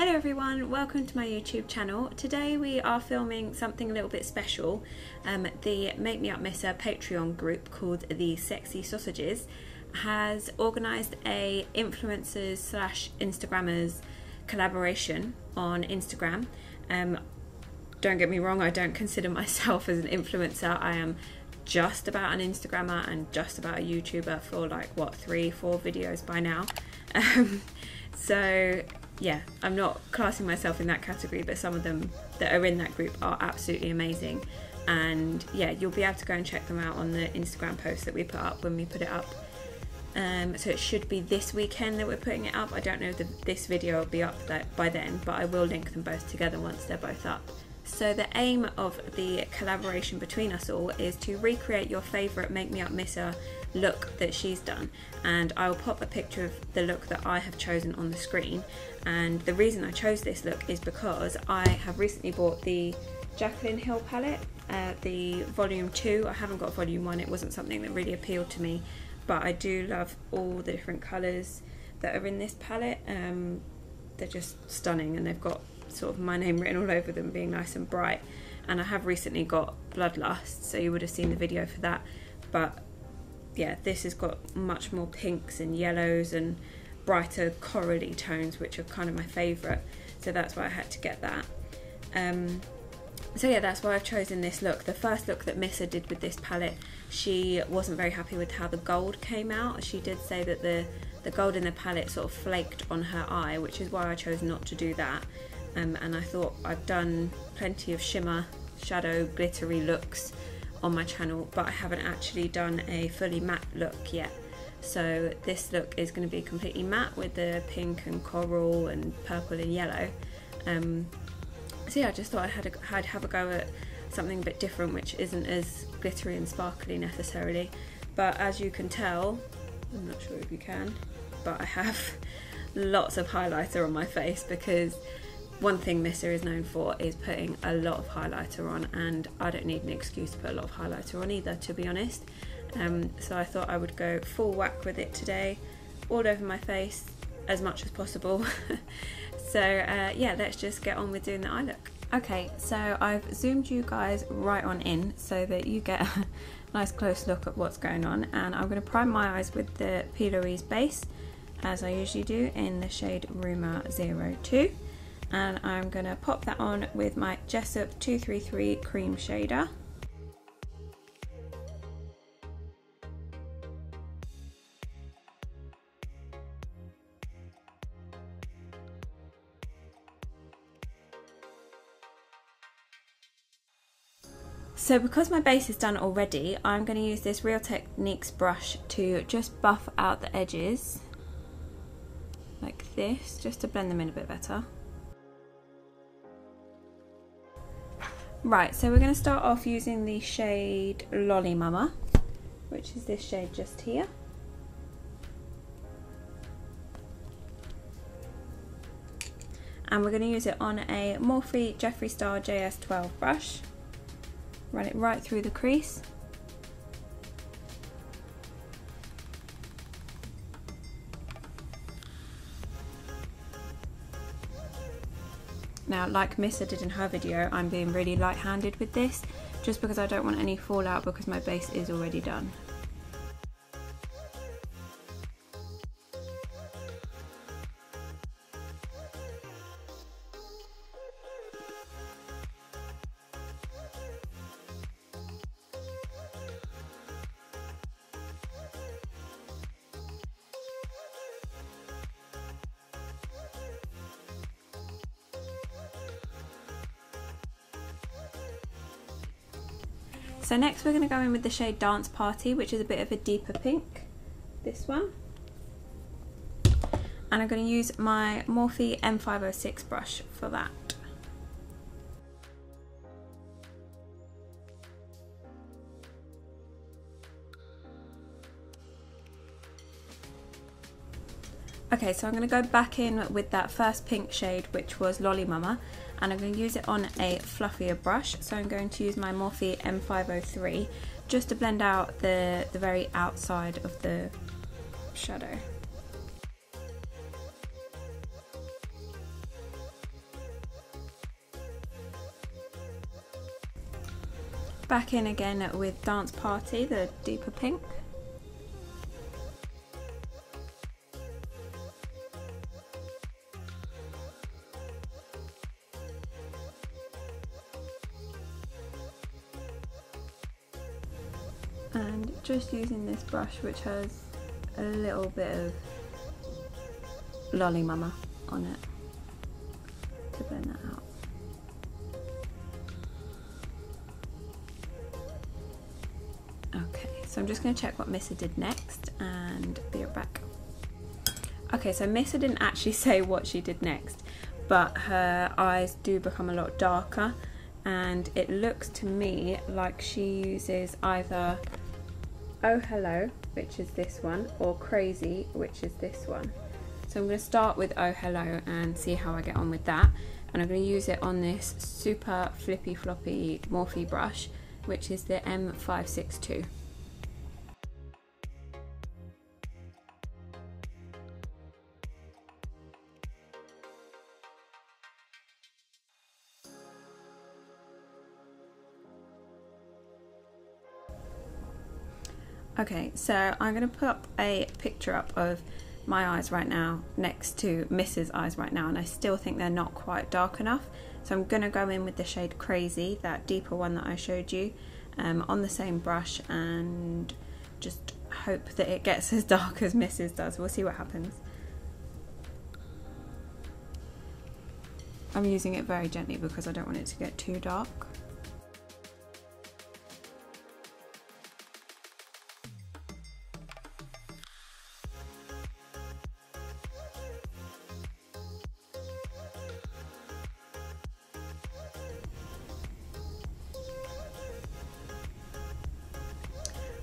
Hello everyone, welcome to my YouTube channel. Today we are filming something a little bit special. Um, the Make Me Up Missa Patreon group called The Sexy Sausages has organised a influencers slash Instagrammers collaboration on Instagram. Um, don't get me wrong, I don't consider myself as an influencer. I am just about an Instagrammer and just about a YouTuber for like what three, four videos by now. Um, so yeah, I'm not classing myself in that category, but some of them that are in that group are absolutely amazing. And yeah, you'll be able to go and check them out on the Instagram post that we put up when we put it up. Um, so it should be this weekend that we're putting it up. I don't know if this video will be up by then, but I will link them both together once they're both up. So the aim of the collaboration between us all is to recreate your favourite Make Me Up Missa look that she's done. And I will pop a picture of the look that I have chosen on the screen. And the reason I chose this look is because I have recently bought the Jaclyn Hill palette, uh, the volume 2, I haven't got volume 1, it wasn't something that really appealed to me. But I do love all the different colours that are in this palette, um, they're just stunning and they've got sort of my name written all over them being nice and bright. And I have recently got Bloodlust so you would have seen the video for that. But yeah this has got much more pinks and yellows and brighter corally tones which are kind of my favourite. So that's why I had to get that. Um, so yeah that's why I've chosen this look. The first look that Missa did with this palette she wasn't very happy with how the gold came out. She did say that the the gold in the palette sort of flaked on her eye which is why I chose not to do that um, and I thought I've done plenty of shimmer, shadow, glittery looks on my channel but I haven't actually done a fully matte look yet. So this look is going to be completely matte with the pink and coral and purple and yellow. Um, so yeah I just thought I had have a go at something a bit different which isn't as glittery and sparkly necessarily. But as you can tell I'm not sure if you can but I have lots of highlighter on my face because one thing Missa is known for is putting a lot of highlighter on and I don't need an excuse to put a lot of highlighter on either to be honest. Um, so I thought I would go full whack with it today all over my face as much as possible. So uh, yeah let's just get on with doing the eye look. Okay so I've zoomed you guys right on in so that you get a nice close look at what's going on and I'm going to prime my eyes with the P. Louise base as I usually do in the shade Rumour 02 and I'm to pop that on with my Jessup 233 cream shader. So because my base is done already, I'm going to use this Real Techniques brush to just buff out the edges like this, just to blend them in a bit better. Right, so we're going to start off using the shade Lolly Mama, which is this shade just here. And we're going to use it on a Morphe Jeffree Star JS12 brush. Run it right through the crease. Now, like Missa did in her video, I'm being really light-handed with this, just because I don't want any fallout because my base is already done. So next we're going to go in with the shade Dance Party, which is a bit of a deeper pink, this one. And I'm going to use my Morphe M506 brush for that. Okay, so I'm going to go back in with that first pink shade, which was Lolly Mama, and I'm going to use it on a fluffier brush. So I'm going to use my Morphe M503 just to blend out the, the very outside of the shadow. Back in again with Dance Party, the deeper pink. And just using this brush which has a little bit of Lolly Mama on it to blend that out. Okay, so I'm just going to check what Missa did next and be right back. Okay, so Missa didn't actually say what she did next, but her eyes do become a lot darker and it looks to me like she uses either Oh Hello, which is this one, or Crazy, which is this one. So I'm going to start with Oh Hello and see how I get on with that. And I'm going to use it on this super flippy floppy Morphe brush, which is the M562. Okay, so I'm going to put up a picture up of my eyes right now next to Missa's eyes right now and I still think they're not quite dark enough. So I'm going to go in with the shade Crazy, that deeper one that I showed you, um, on the same brush and just hope that it gets as dark as Missa's does. We'll see what happens. I'm using it very gently because I don't want it to get too dark.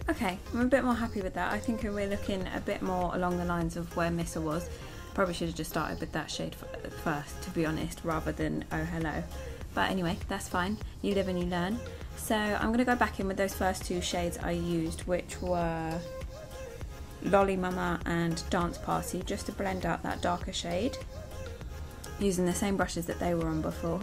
Okay, I'm a bit more happy with that. I think we're looking a bit more along the lines of where Missa was. Probably should have just started with that shade first, to be honest, rather than Oh Hello. But anyway, that's fine. You live and you learn. So I'm going to go back in with those first two shades I used, which were Lolly Mama and Dance Party, just to blend out that darker shade, using the same brushes that they were on before.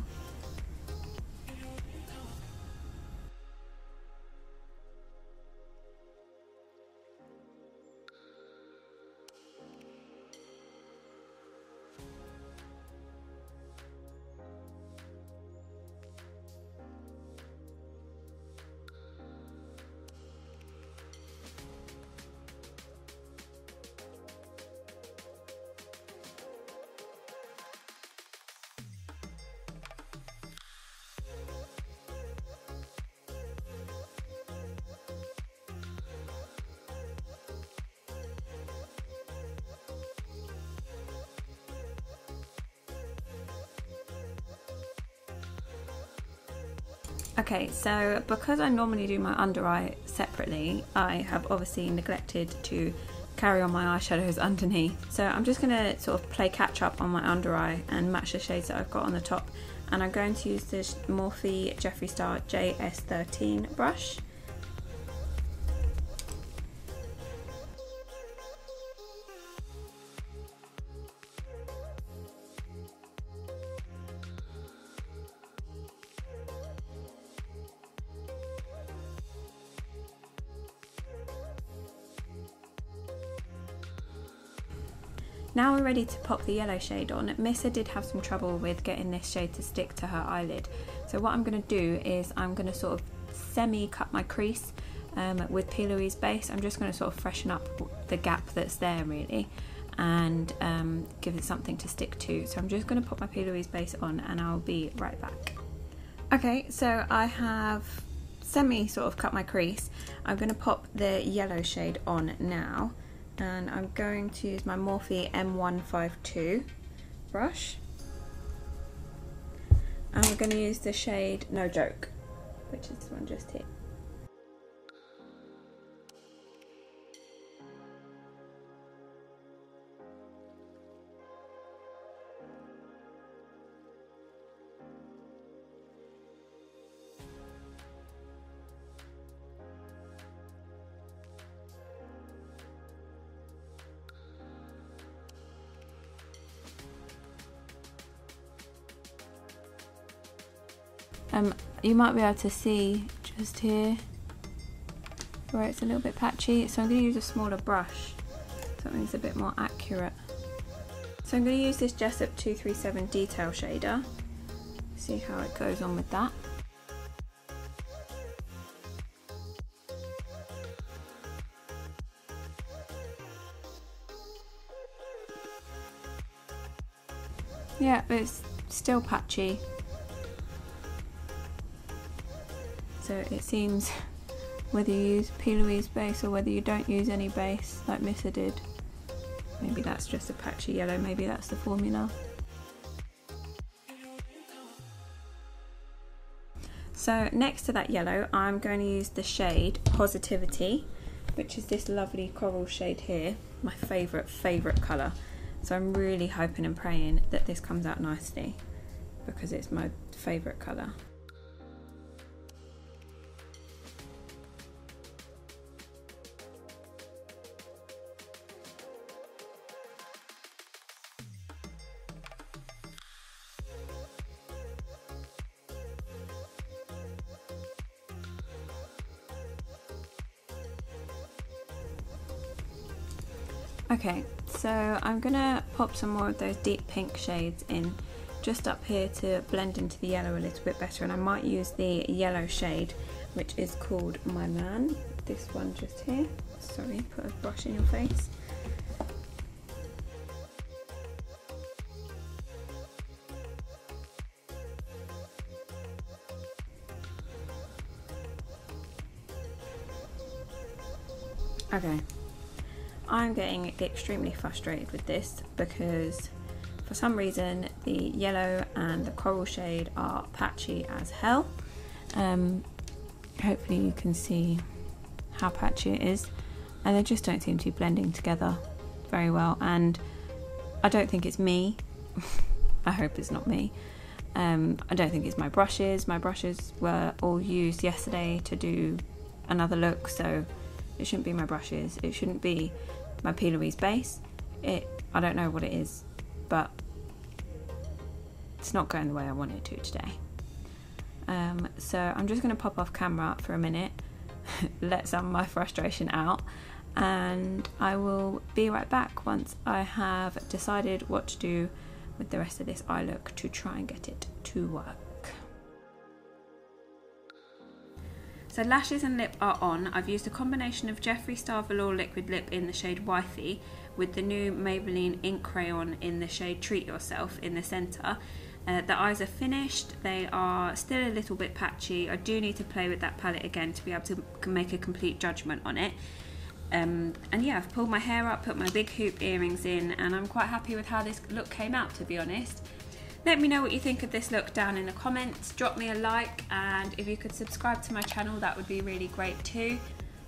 Okay, so because I normally do my under eye separately, I have obviously neglected to carry on my eyeshadows underneath. So I'm just going to sort of play catch up on my under eye and match the shades that I've got on the top. And I'm going to use this Morphe Jeffree Star JS13 brush. Now we're ready to pop the yellow shade on. Missa did have some trouble with getting this shade to stick to her eyelid. So what I'm going to do is I'm going to sort of semi cut my crease um, with P. Louise base. I'm just going to sort of freshen up the gap that's there really and um, give it something to stick to. So I'm just going to pop my P. Louise base on and I'll be right back. Okay, so I have semi sort of cut my crease. I'm going to pop the yellow shade on now and I'm going to use my Morphe M152 brush and we're going to use the shade No Joke which is this one just here. Um, you might be able to see just here where it's a little bit patchy. So I'm going to use a smaller brush, something that's a bit more accurate. So I'm going to use this Jessup 237 detail shader, see how it goes on with that. Yeah, it's still patchy. So it seems whether you use P. Louise base or whether you don't use any base like Missa did. Maybe that's just a patchy yellow, maybe that's the formula. So next to that yellow, I'm going to use the shade Positivity, which is this lovely coral shade here, my favourite, favourite colour. So I'm really hoping and praying that this comes out nicely because it's my favourite colour. Okay, so I'm gonna pop some more of those deep pink shades in just up here to blend into the yellow a little bit better and I might use the yellow shade which is called My Man, this one just here. Sorry, put a brush in your face. Okay, I'm getting extremely frustrated with this because for some reason the yellow and the coral shade are patchy as hell. Um, hopefully you can see how patchy it is and they just don't seem to be blending together very well and I don't think it's me. I hope it's not me. Um, I don't think it's my brushes. My brushes were all used yesterday to do another look so it shouldn't be my brushes. It shouldn't be my P. Louise base. It, I don't know what it is, but it's not going the way I want it to today. Um, so I'm just going to pop off camera for a minute, let some of my frustration out, and I will be right back once I have decided what to do with the rest of this eye look to try and get it to work. So lashes and lip are on. I've used a combination of Jeffree Star Velour Liquid Lip in the shade Wifey with the new Maybelline Ink Crayon in the shade Treat Yourself in the centre. Uh, the eyes are finished, they are still a little bit patchy. I do need to play with that palette again to be able to make a complete judgment on it. Um, and yeah, I've pulled my hair up, put my big hoop earrings in, and I'm quite happy with how this look came out to be honest. Let me know what you think of this look down in the comments, drop me a like and if you could subscribe to my channel that would be really great too.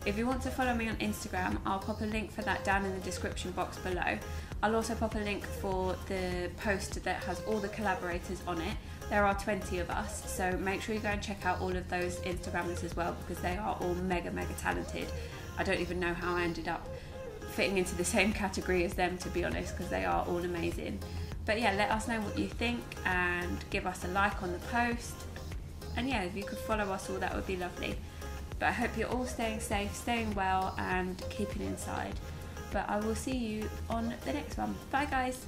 If you want to follow me on Instagram, I'll pop a link for that down in the description box below. I'll also pop a link for the post that has all the collaborators on it. There are 20 of us, so make sure you go and check out all of those Instagrammers as well because they are all mega, mega talented. I don't even know how I ended up fitting into the same category as them to be honest because they are all amazing. But yeah, let us know what you think and give us a like on the post. And yeah, if you could follow us all, that would be lovely. But I hope you're all staying safe, staying well, and keeping inside. But I will see you on the next one. Bye, guys.